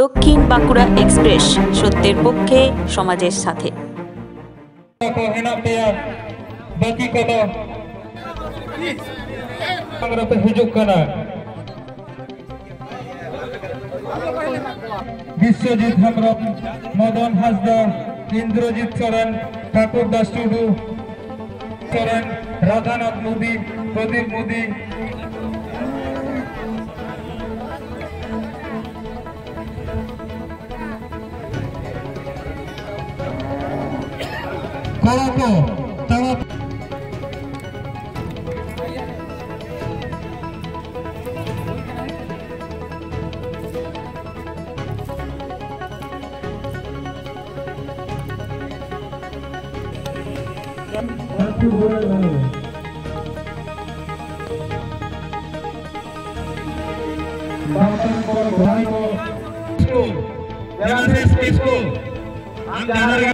দক্ষিণ বাঁকুড়া এক্সপ্রেস, সত্যের পক্ষে, সমাজের সাথে। বিশ্বজিৎ হেমব্রম মদন হাসদা, ইন্দ্রজিৎ সরেন ঠাকুর দাস টুডু সরেন রাধানাথ মোদী, প্রদীপ মোদী কড়াকো তারা শহরের মধ্যে তখন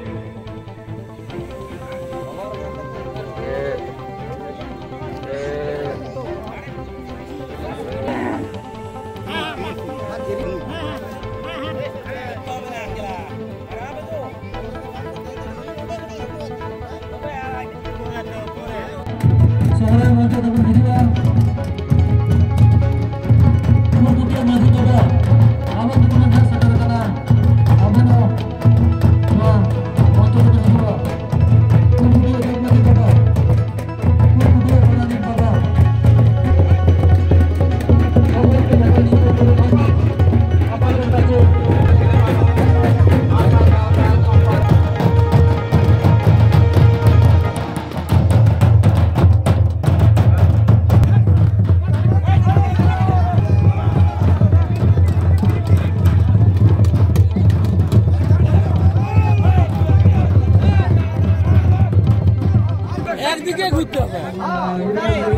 Thank you. कर रहा है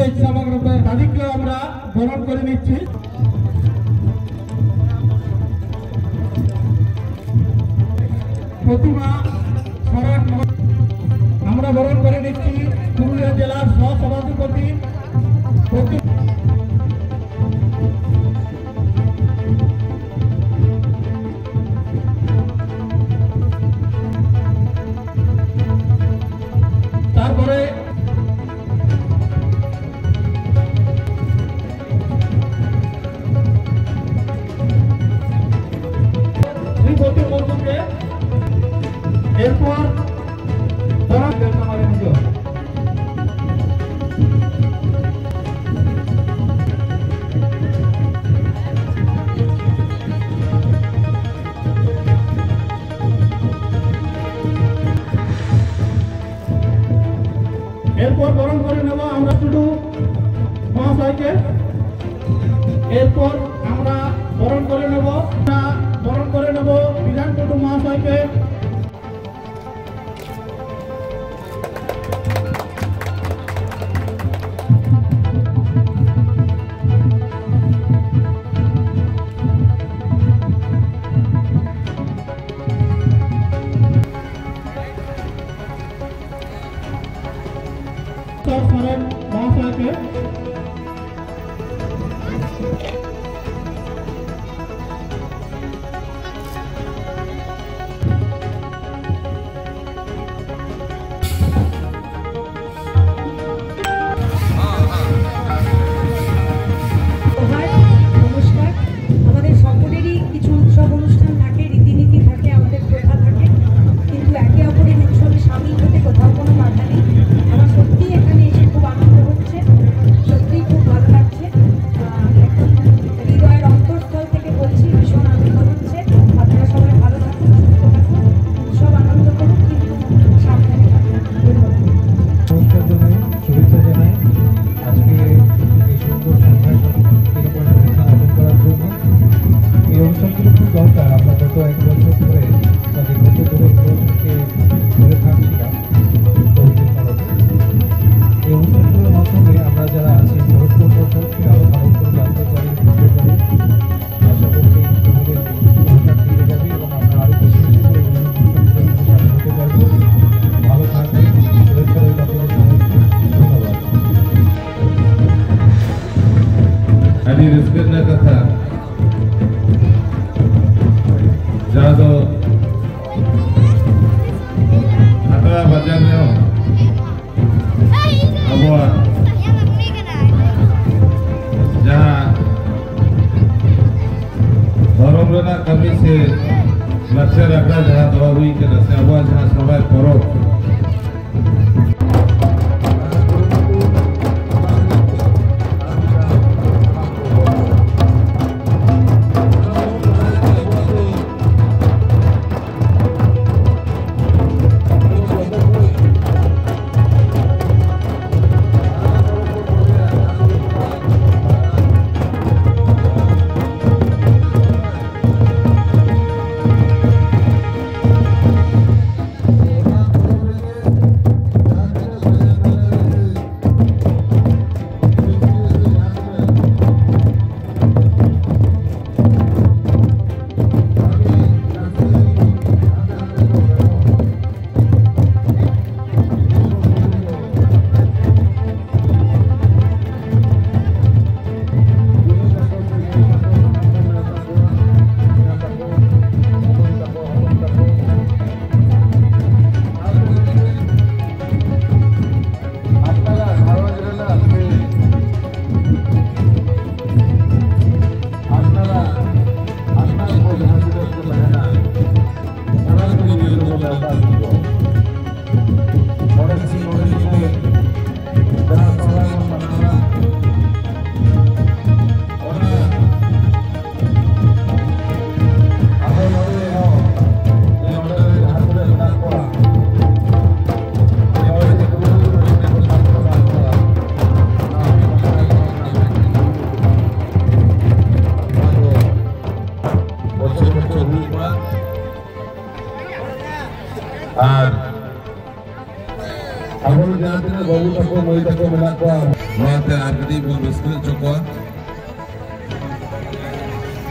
যে তাদেরকেও আমরা বরণ করে নিচ্ছি। প্রতিমা আমরা বরণ করে নিচ্ছি পুরুলিয়া জেলার সহসভাধিপতি এরপর তোমার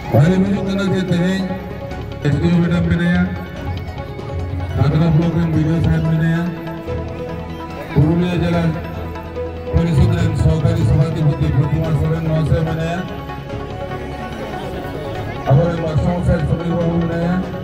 Hari-hari kena ketering, SDO Madam Pinaya, Andhra Block and Video Sahib Pinaya, Purulia Jala, Parishad and Sahakari Sabhatipati Pratima Saran Mahasaya Pinaya, our Lakshman Sahib Samir Babu Pinaya,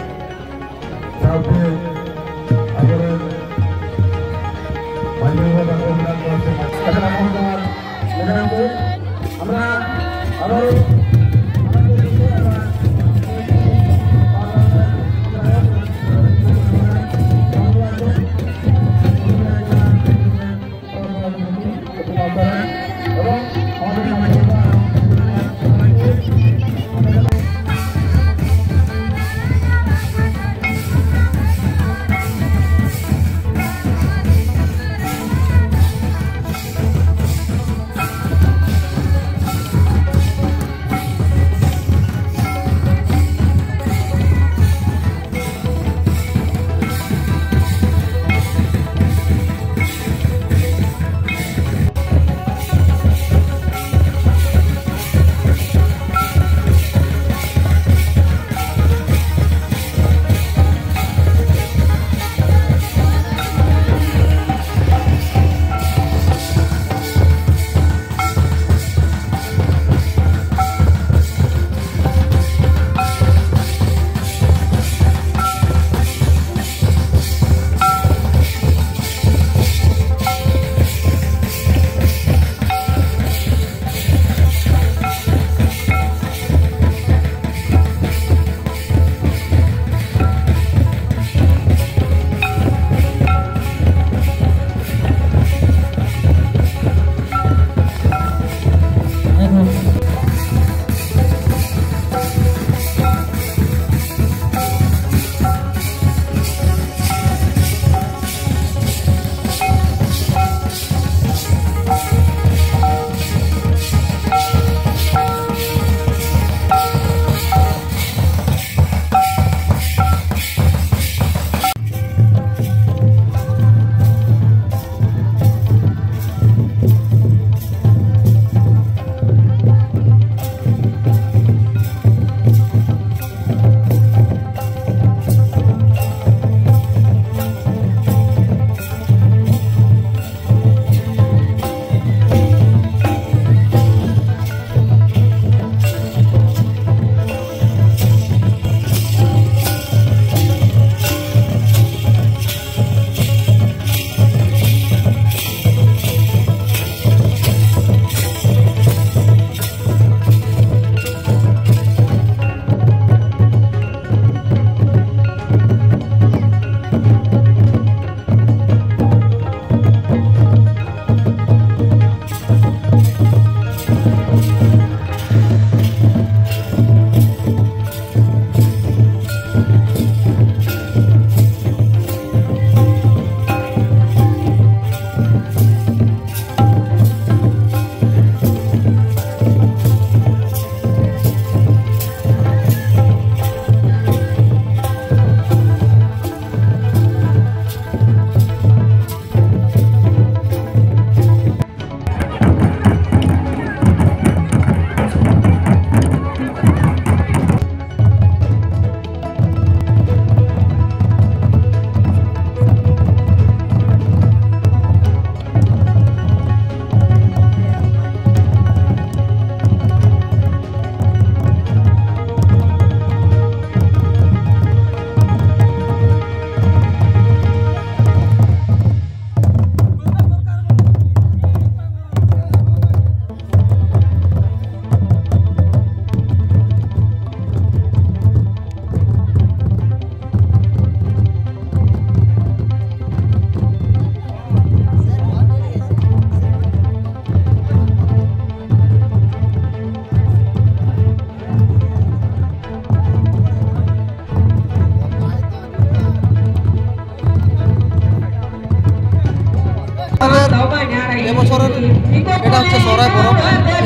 এটা হচ্ছে সরাই পরব।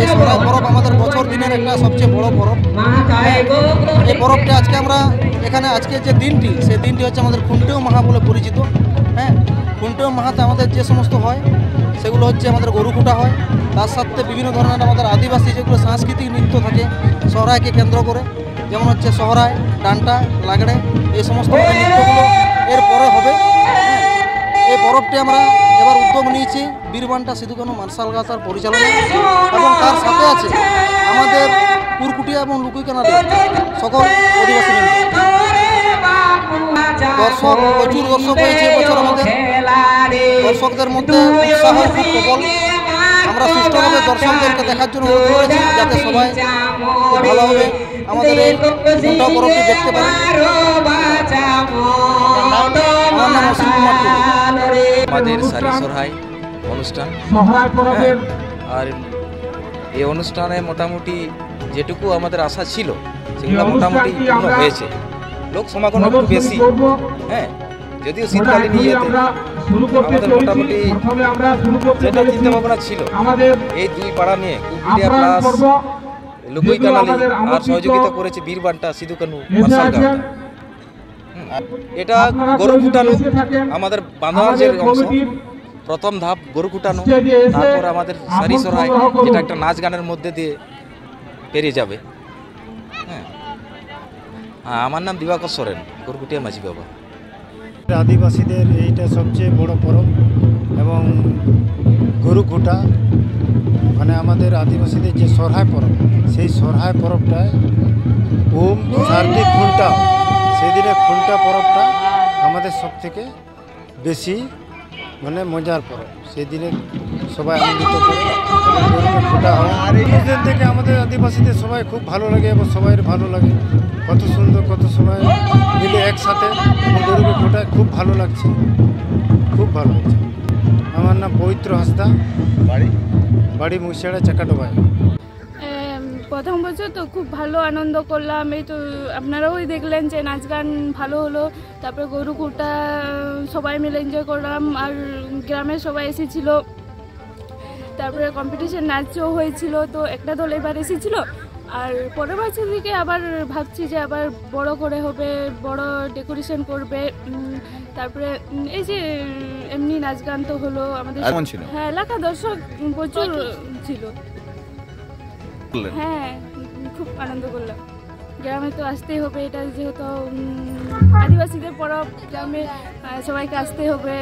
এই সরাই পরব আমাদের বছর দিনের একটা সবচেয়ে বড় পরব। এই পরবটা আজকে আমরা এখানে আজকে যে দিনটি, সেই দিনটি হচ্ছে আমাদের খুন্টেও মাহা বলে পরিচিত। হ্যাঁ খুন্টেও মাহাতে আমাদের যে সমস্ত হয়, সেগুলো হচ্ছে আমাদের গরু কুটা হয়। তার সাথে বিভিন্ন ধরনের আমাদের আদিবাসী যেগুলো সাংস্কৃতিক নৃত্য থাকে, সহরাইকে কেন্দ্র করে। যেমন হচ্ছে সহরাই, ডান্টা, লাগড়ে, এই সমস্ত নৃত্যগুলো এরপরে হবে। হ্যাঁ এই পরবটি আমরা এবার উদ্যোগ নিয়েছি বীরবান্টা সিধুকানু মার্শাল গাছার পরিচালনায় এবং তার সাথে আছে আমাদের কুরকুটিয়া এবং লুকুইকানাদের সকল অধিবাসী। দর্শক প্রচুর দর্শক হয়েছে এবছর আমাদের দর্শকদের মধ্যে উৎসাহ খুব প্রবল আমরা সুষ্ঠুভাবে দর্শকদেরকে দেখার জন্য অনুরোধ করেছি যাতে সবাই ভালোভাবে আমাদের এই ঘণ্টা পরবটি দেখতে পারে আমার নাম অসীম কুমার টুডু। আমাদের সারি সরহাই অনুষ্ঠান। সহরায় আর এই অনুষ্ঠানে মোটামুটি যেটুকু আমাদের আশা ছিল সেগুলো মোটামুটি হয়েছে। লোক সমাগম একটু বেশি। হ্যাঁ যদিও আমরা শুরু করতে আমাদের মোটামুটি যেটা চিন্তা ভাবনা ছিল এই দুই পাড়া নিয়ে আপ্যায়ন প্লাস লুকুই কানালি আর সহযোগিতা করেছে বীরবান্টা সিধুকানু এসে মার্শাল এটা গরু ফুটানো আমাদের বাঁধানোর যে অংশ প্রথম ধাপ গরু এসে তারপর আমাদের সারি সরাই যেটা একটা নাচ গানের মধ্যে দিয়ে পেরিয়ে যাবে। হ্যাঁ। হ্যাঁ, আমার নাম দিবাকর সোরেন গরুকুটিয়া মাঝি বাবা। আদিবাসীদের এইটা সবচেয়ে বড় পরব এবং গরু খুঁটা মানে আমাদের আদিবাসীদের যে সরহায় পরব সেই সরহায় পরবটায় ওম সার্দি খুঁটা সেদিনে খুঁটা পরবটা আমাদের সব থেকে বেশি মানে মজার পরব। সেই দিনে সবাই আনন্দিত করে ফোটা হয়। আর এই দিন থেকে আমাদের আদিবাসীদের সবাই খুব ভালো লাগে এবং সবাই ভালো লাগে। কত সুন্দর কত সময় মিলে একসাথে গরুকে ফোটায় খুব ভালো লাগছে। খুব ভালো লাগছে। আমার নাম পবিত্র হাসদা। বাড়ি? বাড়ি মুসিয়াড়া চাকাডোবায় প্রথম বছর তো খুব ভালো আনন্দ করলাম। এই তো আপনারাও দেখলেন যে নাচ গান ভালো হলো। তারপরে গরু কুটা সবাই মিলে এনজয় করলাম। আর গ্রামের সবাই এসেছিল। তারপরে কম্পিটিশন নাচও হয়েছিল। তো একটা দল এবার এসেছিল। আর পরের বছর থেকে আবার ভাবছি যে আবার বড় করে হবে বড় ডেকোরেশন করবে। তারপরে এই যে এমনি নাচ গান তো হলো আমাদের হ্যাঁ এলাকা দর্শক প্রচুর। ছিল। হ্যাঁ খুব আনন্দ করলাম। গ্রামে তো আসতেই হবে, এটা যেহেতু আদিবাসীদের পরব, গ্রামে সবাইকে আসতে হবে।